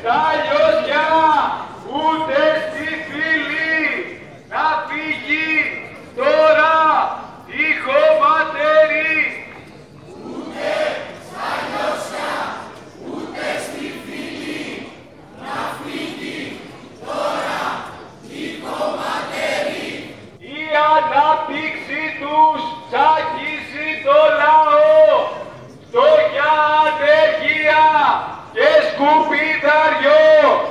στα λιώσια, ούτε στη φίλη Να φύγει τώρα η χωματερή. Ούτε στα λιώσια, ούτε στη φίλη Να φύγει τώρα η χωματερή. Η ανάπτυξη escupitario.